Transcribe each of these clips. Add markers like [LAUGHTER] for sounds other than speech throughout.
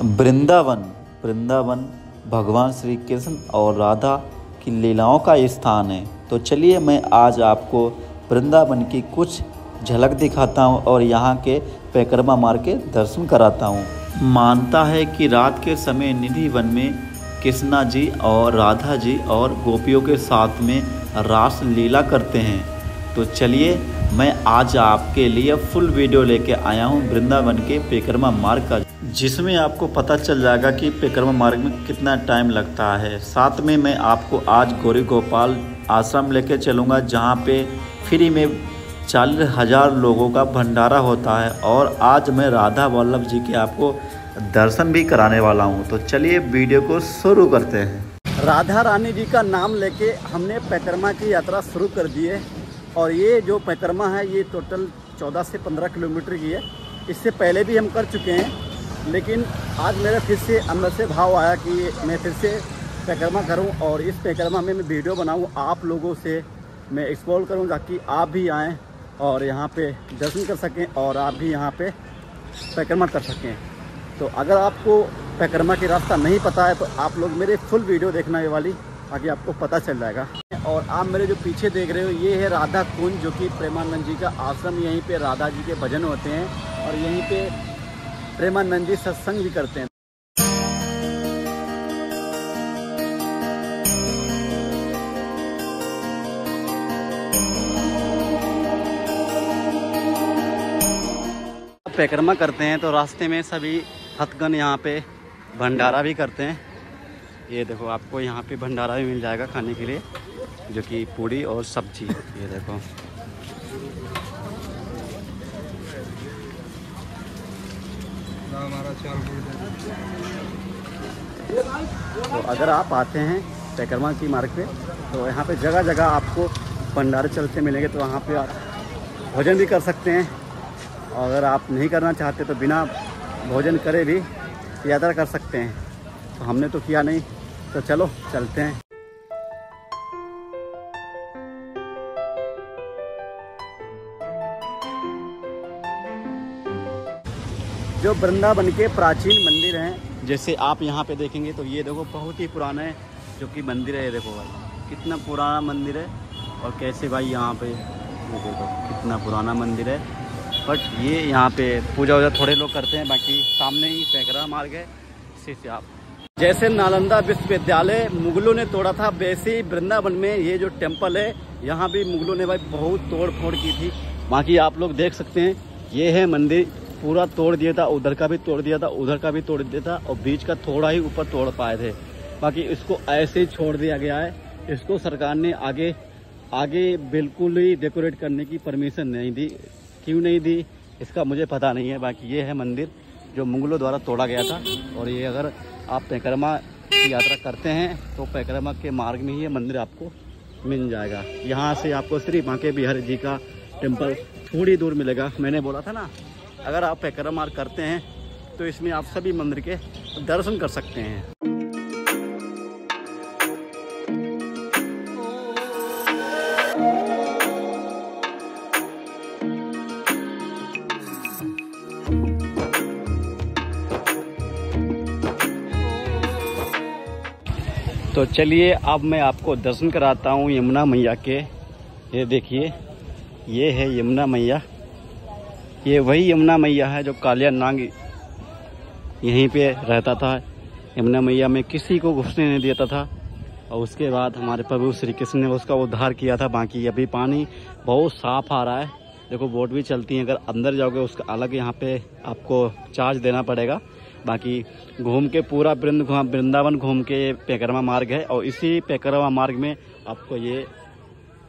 वृंदावन वृंदावन, भगवान श्री कृष्ण और राधा की लीलाओं का स्थान है। तो चलिए मैं आज आपको वृंदावन की कुछ झलक दिखाता हूँ और यहाँ के पैकरमा मार्ग के दर्शन कराता हूँ। मानता है कि रात के समय निधि वन में कृष्णा जी और राधा जी और गोपियों के साथ में रास लीला करते हैं। तो चलिए, मैं आज आपके लिए फुल वीडियो लेके आया हूँ वृंदावन के पेकरमा मार्ग का, जिसमें आपको पता चल जाएगा कि पेकरमा मार्ग में कितना टाइम लगता है। साथ में मैं आपको आज गौरी गोपाल आश्रम लेके चलूँगा, जहाँ पे फ्री में चालीस हज़ार लोगों का भंडारा होता है। और आज मैं राधा वल्लभ जी के आपको दर्शन भी कराने वाला हूँ। तो चलिए वीडियो को शुरू करते हैं। राधा रानी जी का नाम लेके हमने पैतरमा की यात्रा शुरू कर दी है। और ये जो पैतरमा है, ये टोटल 14 से 15 किलोमीटर की है। इससे पहले भी हम कर चुके हैं, लेकिन आज मेरा फिर से अंदर से भाव आया कि मैं फिर से पैकरमा करूँ और इस पैकरमा में मैं वीडियो बनाऊँ आप लोगों से। मैं एक्सप्लोर करूँ ताकि आप भी आएँ और यहाँ पे दर्शन कर सकें और आप भी यहाँ पे पैकरमा कर सकें। तो अगर आपको पैकरमा की रास्ता नहीं पता है तो आप लोग मेरे फुल वीडियो देखना ये वाली ताकि आपको पता चल जाएगा। और आप मेरे जो पीछे देख रहे हो, ये है राधा कुंज, जो कि प्रेमानंद जी का आश्रम, यहीं पे राधा जी के भजन होते हैं और यहीं पे प्रेमानंद जी सत्संग भी करते हैं। परिक्रमा करते हैं तो रास्ते में सभी हथगन यहाँ पे भंडारा भी करते हैं। ये देखो, आपको यहाँ पे भंडारा भी मिल जाएगा खाने के लिए। जो कि पूड़ी और सब्ज़ी ये देखो। तो अगर आप आते हैं पैकरमा की मार्ग पे तो यहाँ पे जगह जगह आपको भंडारे चलते मिलेंगे तो वहाँ पे आप भोजन भी कर सकते हैं। और अगर आप नहीं करना चाहते तो बिना भोजन करे भी यात्रा कर सकते हैं। तो हमने तो किया नहीं तो चलो, चलते हैं। जो वृंदावन के प्राचीन मंदिर हैं। जैसे आप यहाँ पे देखेंगे तो ये देखो, बहुत ही पुराना है जो कि मंदिर है, ये देखो भाई। कितना पुराना मंदिर है और कैसे भाई यहाँ पे देखो, कितना पुराना मंदिर है। बट ये यहाँ पे पूजा वूजा थोड़े लोग करते हैं, बाकी सामने ही पैकरा मार्ग है, इसी से आप। जैसे नालंदा विश्वविद्यालय मुगलों ने तोड़ा था, वैसे ही वृंदावन में ये जो टेंपल है, यहाँ भी मुगलों ने भाई बहुत तोड़ फोड़ की थी। बाकी आप लोग देख सकते हैं, ये है मंदिर। पूरा तोड़ दिया था, उधर का भी तोड़ दिया था, उधर का भी तोड़ दिया था और बीच का थोड़ा ही ऊपर तोड़ पाए थे। बाकी इसको ऐसे ही छोड़ दिया गया है। इसको सरकार ने आगे आगे बिल्कुल ही डेकोरेट करने की परमिशन नहीं दी। क्यों नहीं दी? इसका मुझे पता नहीं है। बाकी ये है मंदिर जो मुगलों द्वारा तोड़ा गया था। और ये अगर आप पैकरमा की यात्रा करते हैं तो पैकरमा के मार्ग में ही ये मंदिर आपको मिल जाएगा। यहाँ से आपको श्री बांके बिहारी जी का टेंपल थोड़ी दूर मिलेगा। मैंने बोला था ना अगर आप पैकरा मार्ग करते हैं तो इसमें आप सभी मंदिर के दर्शन कर सकते हैं। तो चलिए, अब मैं आपको दर्शन कराता हूँ यमुना मैया के। ये देखिए, ये है यमुना मैया। ये वही यमुना मैया है जो कालिया नांग यहीं पे रहता था। यमुना मैया में किसी को घुसने नहीं देता था। और उसके बाद हमारे प्रभु श्री कृष्ण ने उसका उद्धार किया था। बाकी अभी पानी बहुत साफ़ आ रहा है। देखो, बोट भी चलती है। अगर अंदर जाओगे, उसका अलग यहाँ पे आपको चार्ज देना पड़ेगा। बाकी घूम के पूरा वृंद वृंदावन घूम के पैकरमा मार्ग है। और इसी पैकरमा मार्ग में आपको ये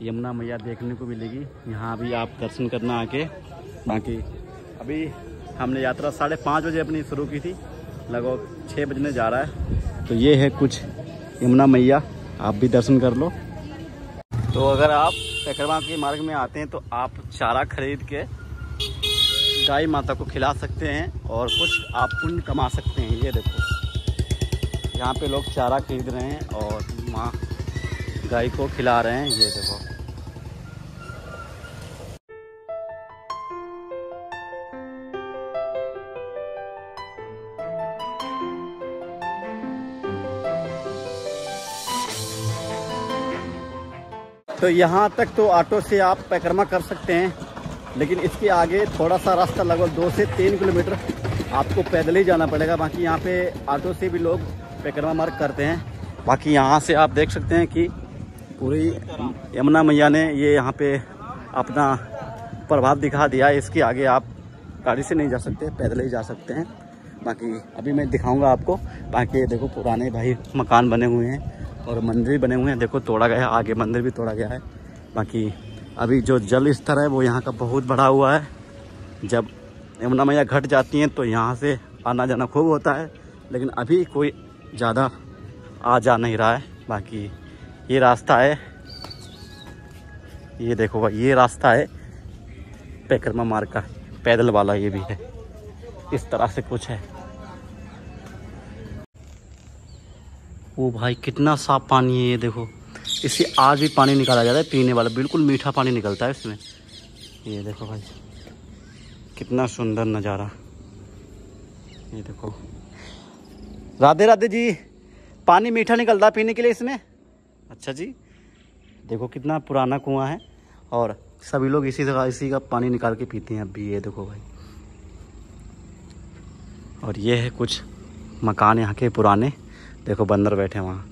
यमुना मैया देखने को मिलेगी। यहाँ भी आप दर्शन करना आके, बाकी अभी हमने यात्रा साढ़े पाँच बजे अपनी शुरू की थी, लगभग छः बजने जा रहा है। तो ये है कुछ यमुना मैया, आप भी दर्शन कर लो। तो अगर आप पैकरमा के मार्ग में आते हैं तो आप चारा खरीद के गाय माता को खिला सकते हैं और कुछ आप पुण्य कमा सकते हैं, ये देखो। यहाँ पे लोग चारा खरीद रहे हैं और माँ गाय को खिला रहे हैं, ये देखो। तो यहाँ तक तो ऑटो से आप परिक्रमा कर सकते हैं, लेकिन इसके आगे थोड़ा सा रास्ता लगभग दो से तीन किलोमीटर आपको पैदल ही जाना पड़ेगा। बाकी यहाँ पे ऑटो से भी लोग परिक्रमा मार्ग करते हैं। बाकी यहाँ से आप देख सकते हैं कि पूरी यमुना मैया ने ये यहाँ पे अपना प्रभाव दिखा दिया इसके आगे आप गाड़ी से नहीं जा सकते, पैदल ही जा सकते हैं। बाकी अभी मैं दिखाऊँगा आपको। बाकी देखो पुराने भाई मकान बने हुए हैं और मंदिर भी बने हुए हैं। देखो तोड़ा गया है, आगे मंदिर भी तोड़ा गया है। बाकी अभी जो जल स्तर है वो यहाँ का बहुत बढ़ा हुआ है। जब यमुना मैया घट जाती हैं तो यहाँ से आना जाना खूब होता है। लेकिन अभी कोई ज़्यादा आ जा नहीं रहा है। बाकी ये रास्ता है। ये देखो भाई, ये रास्ता है पैकरमा मार्ग का। पैदल वाला ये भी है। इस तरह से कुछ है। वो भाई, कितना साफ़ पानी है ये देखो। इससे आज भी पानी निकाला जाता है पीने वाला। बिल्कुल मीठा पानी निकलता है इसमें। ये देखो भाई, कितना सुंदर नज़ारा। ये देखो। राधे राधे जी, पानी मीठा निकलता है पीने के लिए इसमें? अच्छा जी। देखो कितना पुराना कुआँ है और सभी लोग इसी जगह, इसी का पानी निकाल के पीते हैं अभी ये देखो भाई। और ये है कुछ मकान यहाँ के पुराने। देखो बंदर बैठे वहाँ।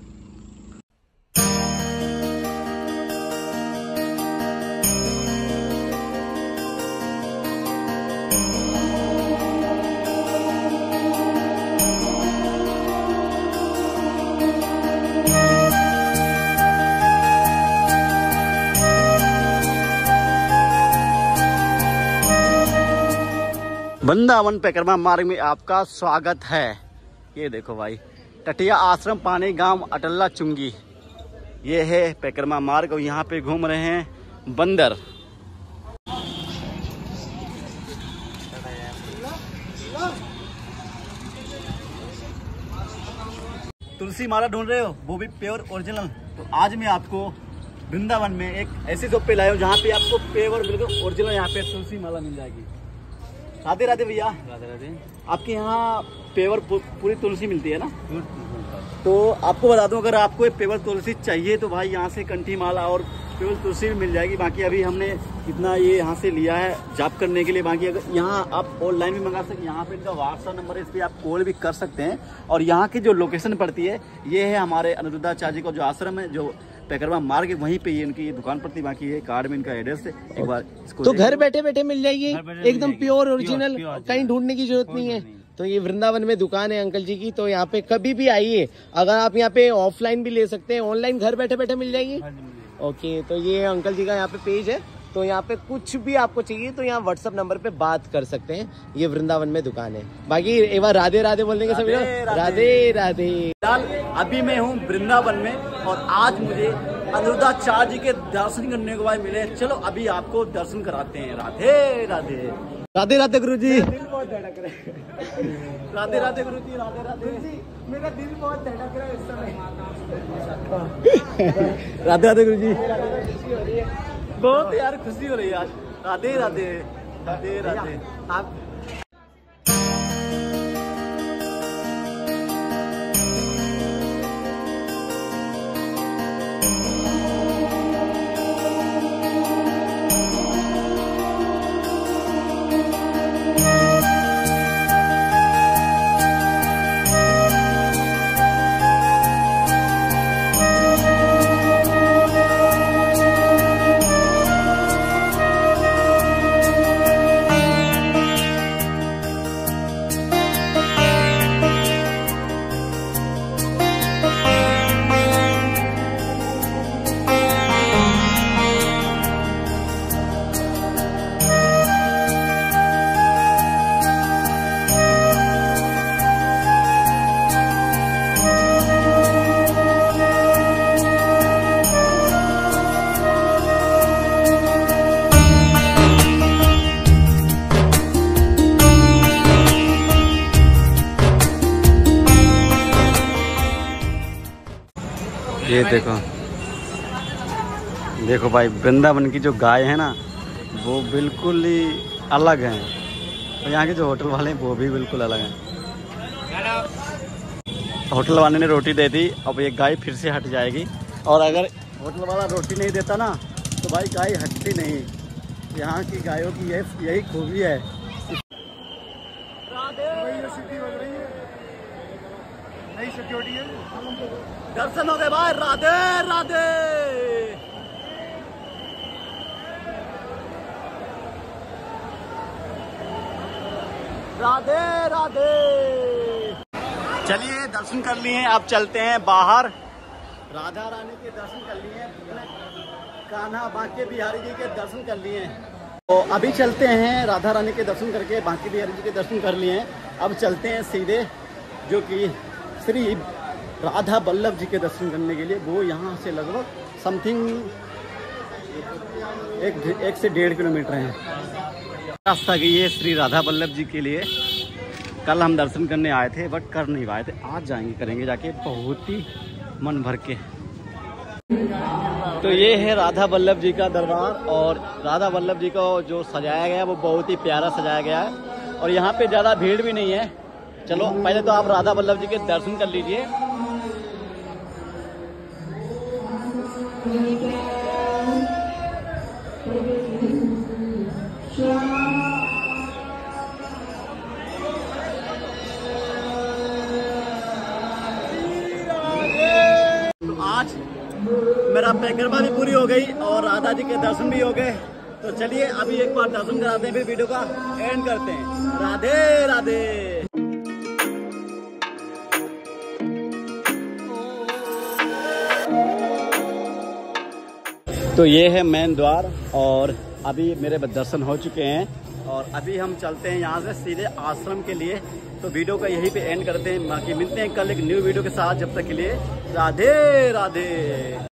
वृंदावन परिक्रमा मार्ग में आपका स्वागत है। ये देखो भाई, टटिया आश्रम पानी गाँव अटल्ला चुंगी। ये है परिक्रमा मार्ग और यहाँ पे घूम रहे हैं बंदर। तुलसी माला ढूंढ रहे हो? वो भी प्योर ओरिजिनल। तो आज मैं आपको वृंदावन में एक ऐसी शॉप पे लाया हूँ जहाँ पे आपको प्योर बिल्कुल ओरिजिनल यहाँ पे तुलसी माला मिल जाएगी। राधे राधे भैया। राधे राधे। आपके यहाँ पेवर पूरी तुलसी मिलती है ना? तो आपको बता दूँ अगर आपको पेवर तुलसी चाहिए तो भाई यहाँ से कंठी माला और पेवर तुलसी भी मिल जाएगी। बाकी अभी हमने इतना ये यहाँ से लिया है जाप करने के लिए। बाकी अगर यहाँ आप ऑनलाइन भी मंगा सकते यहाँ पे इनका व्हाट्सअप नंबर है इस पर आप कॉल भी कर सकते हैं। और यहाँ की जो लोकेशन पड़ती है ये है हमारे अनुरुद्धाचार्य का जो आश्रम है जो पैकरवा मार्ग वहीं पे ये इनकी दुकान पड़ती बाकी है कार्ड में इनका एड्रेस है एक बार इसको तो घर बैठे बैठे मिल जाएगी एकदम प्योर ओरिजिनल कहीं ढूँढने की ज़रूरत नहीं है। तो ये वृंदावन में दुकान है अंकल जी की तो यहाँ पे कभी भी आइए अगर आप यहाँ पे ऑफलाइन भी ले सकते हैं ऑनलाइन घर बैठे बैठे मिल जाएगी। ओके तो ये अंकल जी का यहाँ पे पेज है। तो यहाँ पे कुछ भी आपको चाहिए तो यहाँ व्हाट्सअप नंबर पे बात कर सकते हैं। ये वृंदावन में दुकान है। बाकी एक बार राधे राधे बोल देंगे सभी राधे राधे। अभी मैं हूँ वृंदावन में और आज मुझे अनुरुद्धाचार्य जी के दर्शन करने के बाद मिले। चलो अभी आपको दर्शन कराते हैं। राधे राधे। राधे राधे गुरु जी बहुत राधे राधे गुरु जी राधे। राधे मेरा दिल बहुत धड़क रहा है इस समय। [LAUGHS] राधे राधे गुरु जी बहुत यार खुशी हो रही है आज। राधे राधे राधे राधे। आप ये देखो। देखो भाई वृंदावन की जो गाय है ना वो बिल्कुल ही अलग हैं। और तो यहाँ के जो होटल वाले हैं वो भी बिल्कुल अलग हैं। होटल वाले ने रोटी दे दी अब ये गाय फिर से हट जाएगी। और अगर होटल वाला रोटी नहीं देता ना तो भाई गाय हटती नहीं। यहाँ की गायों की यही यही खूबी है। नई सिक्योरिटी है। दर्शन हो गए भाई राधे राधे। राधे राधे। चलिए, दर्शन कर लिए अब चलते हैं बाहर। राधा रानी के दर्शन कर लिए कान्हा बांके बिहारी जी के दर्शन कर लिए तो अभी चलते हैं, राधा रानी के दर्शन करके, बांके बिहारी जी के दर्शन कर लिए हैं। अब चलते हैं सीधे, जो कि श्री राधा बल्लभ जी के दर्शन करने के लिए, वो यहाँ से लगभग समथिंग एक एक से डेढ़ किलोमीटर है। रास्ता की ये श्री राधा बल्लभ जी के लिए कल हम दर्शन करने आए थे बट कर नहीं पाए थे। आज जाएँगे, करेंगे जाके बहुत ही मन भर के। तो ये है राधा वल्लभ जी का दरबार, और राधा वल्लभ जी को जो सजाया गया है, वो बहुत ही प्यारा सजाया गया है। और यहाँ पे ज़्यादा भीड़ भी नहीं है। चलो, पहले तो आप राधा वल्लभ जी के दर्शन कर लीजिए। तो आज मेरा पैकरबा भी पूरी हो गई और राधा जी के दर्शन भी हो गए। तो चलिए, अभी एक बार दर्शन कराते हैं, फिर वीडियो का एंड करते हैं। राधे राधे। तो ये है मेन द्वार और अभी मेरे दर्शन हो चुके हैं और अभी हम चलते हैं यहाँ से सीधे आश्रम के लिए। तो वीडियो का यहीं पे एंड करते हैं। बाकी मिलते हैं कल एक न्यू वीडियो के साथ। जब तक के लिए राधे राधे।